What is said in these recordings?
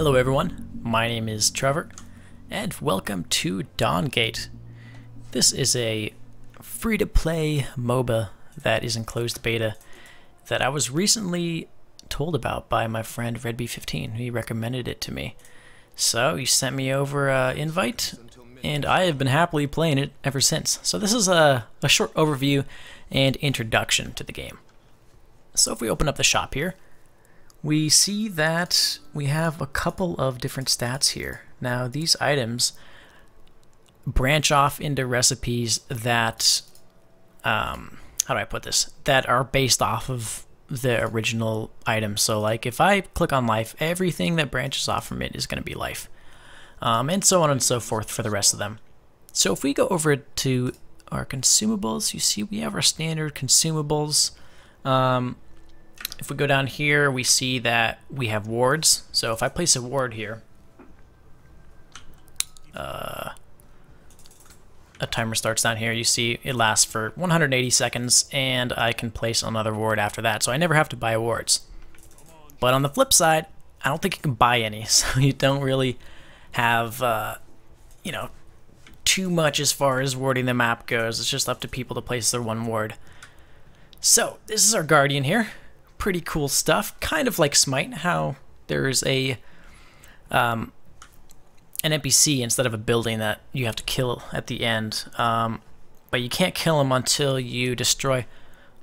Hello everyone, my name is Trevor, and welcome to Dawngate. This is a free-to-play MOBA that is in closed beta that I was recently told about by my friend RedB15. He recommended it to me. So he sent me over an invite, and I have been happily playing it ever since. So this is a, a short overview and introduction to the game. So if we open up the shop here, we see that we have a couple of different stats here. Now these items branch off into recipes that, um, how do I put this, that are based off of the original item. So like if I click on life, everything that branches off from it is going to be life. Um, and so on and so forth for the rest of them. So if we go over to our consumables, you see we have our standard consumables. Um, if we go down here, we see that we have wards. So if I place a ward here, uh, a timer starts down here. You see it lasts for 180 seconds, and I can place another ward after that. So I never have to buy wards. But on the flip side, I don't think you can buy any, so you don't really have, uh, you know, too much as far as warding the map goes. It's just up to people to place their one ward. So, this is our Guardian here pretty cool stuff. Kind of like Smite, how there's a um, an NPC instead of a building that you have to kill at the end. Um, but you can't kill them until you destroy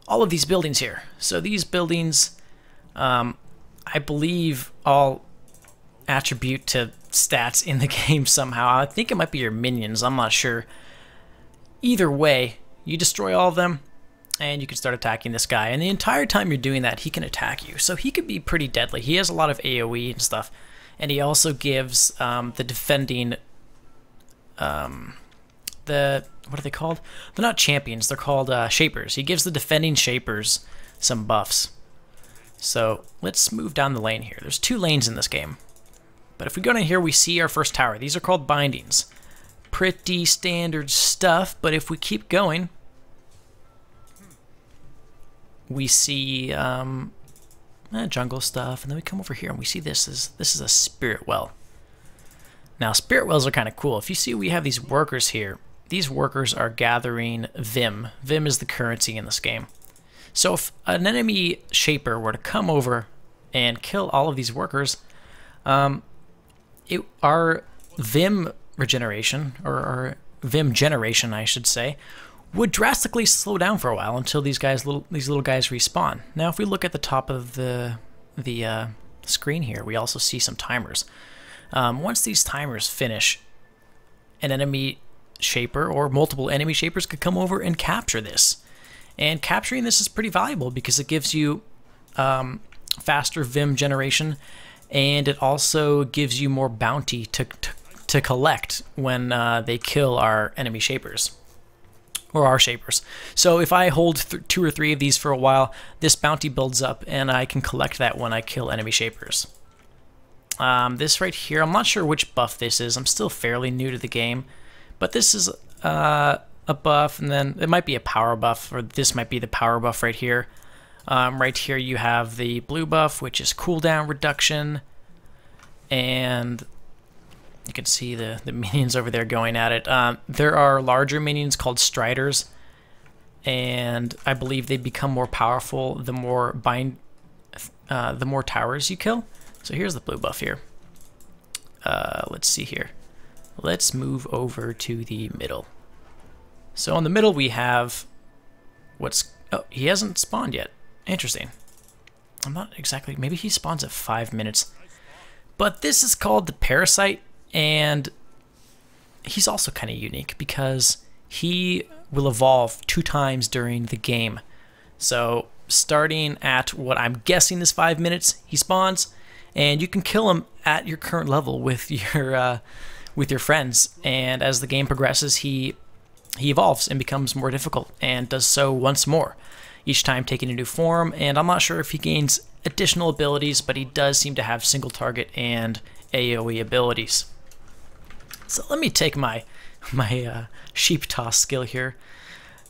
all of these buildings here. So these buildings, um, I believe, all attribute to stats in the game somehow. I think it might be your minions. I'm not sure. Either way, you destroy all of them, and you can start attacking this guy. And the entire time you're doing that, he can attack you. So he could be pretty deadly. He has a lot of AoE and stuff. And he also gives um, the defending, um, the, what are they called? They're not champions, they're called uh, shapers. He gives the defending shapers some buffs. So let's move down the lane here. There's two lanes in this game. But if we go down here, we see our first tower. These are called bindings. Pretty standard stuff, but if we keep going, we see um, eh, jungle stuff, and then we come over here and we see this is this is a spirit well. Now spirit wells are kind of cool. If you see, we have these workers here. These workers are gathering Vim. Vim is the currency in this game. So if an enemy shaper were to come over and kill all of these workers, um, it, our Vim regeneration, or our Vim generation, I should say, would drastically slow down for a while until these guys, little these little guys respawn. Now, if we look at the top of the the uh, screen here, we also see some timers. Um, once these timers finish, an enemy shaper or multiple enemy shapers could come over and capture this. And capturing this is pretty valuable because it gives you um, faster Vim generation, and it also gives you more bounty to to, to collect when uh, they kill our enemy shapers or our shapers. So if I hold two or three of these for a while, this bounty builds up and I can collect that when I kill enemy shapers. Um, this right here, I'm not sure which buff this is. I'm still fairly new to the game, but this is uh, a buff and then it might be a power buff or this might be the power buff right here. Um, right here you have the blue buff, which is cooldown reduction, and you can see the, the minions over there going at it. Um, there are larger minions called Striders, and I believe they become more powerful the more bind, uh, the more towers you kill. So here's the blue buff here. Uh, let's see here. Let's move over to the middle. So in the middle we have what's... Oh, he hasn't spawned yet. Interesting. I'm not exactly... Maybe he spawns at five minutes. But this is called the Parasite and he's also kind of unique because he will evolve two times during the game. So starting at what I'm guessing is five minutes, he spawns, and you can kill him at your current level with your uh, with your friends. And as the game progresses, he he evolves and becomes more difficult, and does so once more, each time taking a new form. And I'm not sure if he gains additional abilities, but he does seem to have single target and AOE abilities. So let me take my my uh, sheep toss skill here,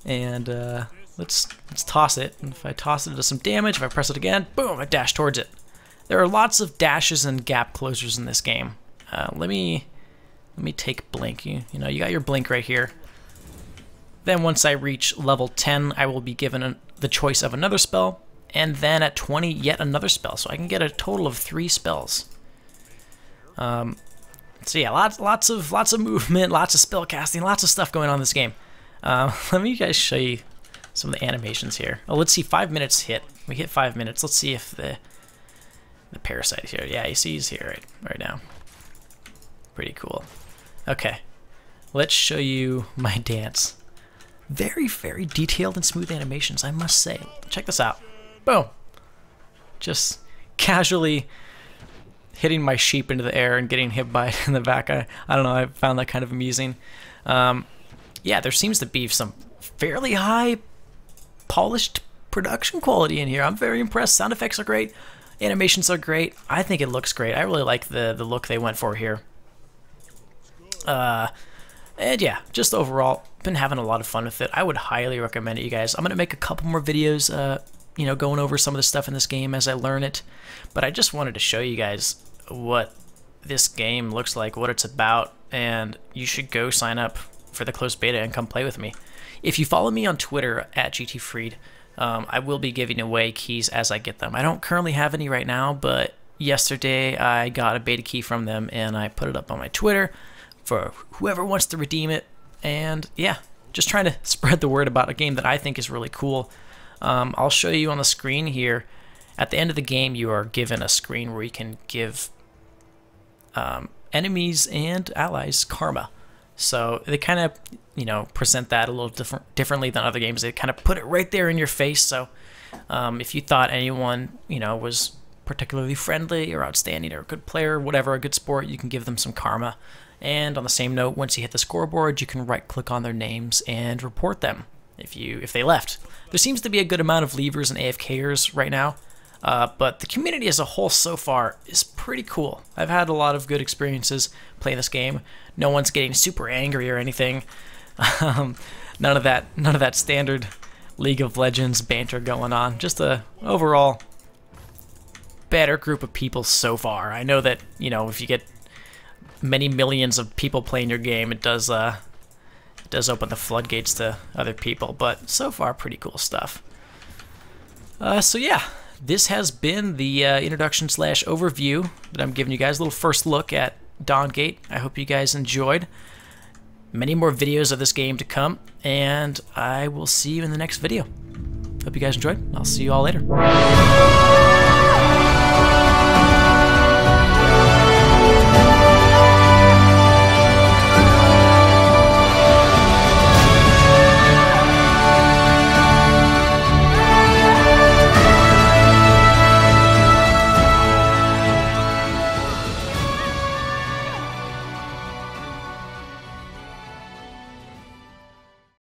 and uh, let's let's toss it. And if I toss it, it does some damage. If I press it again, boom, I dash towards it. There are lots of dashes and gap closers in this game. Uh, let me let me take blink. You, you know, you got your blink right here. Then once I reach level 10, I will be given a, the choice of another spell, and then at 20, yet another spell. So I can get a total of three spells. Um, so yeah, lots lots of lots of movement, lots of spell casting, lots of stuff going on in this game. Uh, let me guys show you some of the animations here. Oh, let's see, five minutes hit. We hit five minutes. Let's see if the the parasite is here. Yeah, you see he's here right right now. Pretty cool. Okay, let's show you my dance. Very, very detailed and smooth animations, I must say. Check this out. Boom. Just casually hitting my sheep into the air and getting hit by it in the back. I, I don't know, I found that kind of amusing. Um, yeah, there seems to be some fairly high polished production quality in here. I'm very impressed. Sound effects are great. Animations are great. I think it looks great. I really like the, the look they went for here. Uh, and yeah, just overall, been having a lot of fun with it. I would highly recommend it, you guys. I'm going to make a couple more videos, uh, you know, going over some of the stuff in this game as I learn it. But I just wanted to show you guys what this game looks like, what it's about, and you should go sign up for the closed beta and come play with me. If you follow me on Twitter at GTFreed, um, I will be giving away keys as I get them. I don't currently have any right now, but yesterday I got a beta key from them and I put it up on my Twitter for whoever wants to redeem it. And yeah, just trying to spread the word about a game that I think is really cool. Um, I'll show you on the screen here. At the end of the game, you are given a screen where you can give um, enemies and allies karma. So they kind of, you know, present that a little different, differently than other games. They kind of put it right there in your face. So um, if you thought anyone, you know, was particularly friendly or outstanding or a good player, whatever, a good sport, you can give them some karma. And on the same note, once you hit the scoreboard, you can right-click on their names and report them if you if they left. There seems to be a good amount of leavers and AFKers right now, uh, but the community as a whole so far is pretty cool. I've had a lot of good experiences playing this game. No one's getting super angry or anything. Um, none of that none of that standard League of Legends banter going on. Just a overall better group of people so far. I know that you know if you get many millions of people playing your game, it does uh, it does open the floodgates to other people. But so far, pretty cool stuff. Uh, so yeah, this has been the uh, introduction slash overview that I'm giving you guys. A little first look at Dawngate. I hope you guys enjoyed. Many more videos of this game to come, and I will see you in the next video. Hope you guys enjoyed. I'll see you all later.